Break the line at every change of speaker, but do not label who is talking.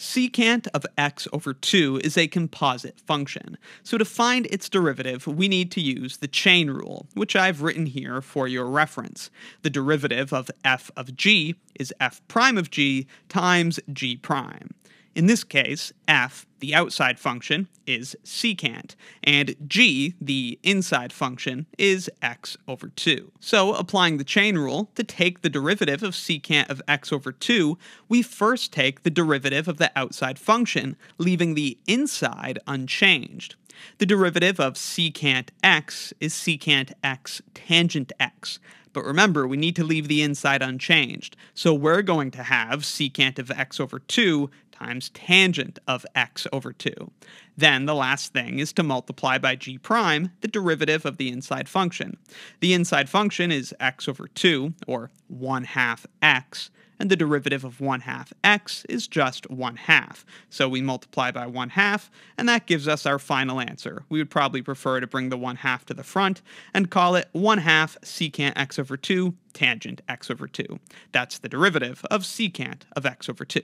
Secant of x over 2 is a composite function, so to find its derivative we need to use the chain rule, which I've written here for your reference. The derivative of f of g is f prime of g times g prime. In this case, f, the outside function, is secant, and g, the inside function, is x over 2. So, applying the chain rule, to take the derivative of secant of x over 2, we first take the derivative of the outside function, leaving the inside unchanged. The derivative of secant x is secant x tangent x. But remember, we need to leave the inside unchanged. So we're going to have secant of x over 2 times tangent of x over 2. Then the last thing is to multiply by g prime, the derivative of the inside function. The inside function is x over 2, or 1 half x, and the derivative of 1 half x is just 1 half. So we multiply by 1 half, and that gives us our final answer. We would probably prefer to bring the 1 half to the front and call it 1 half secant x over 2 tangent x over 2. That's the derivative of secant of x over 2.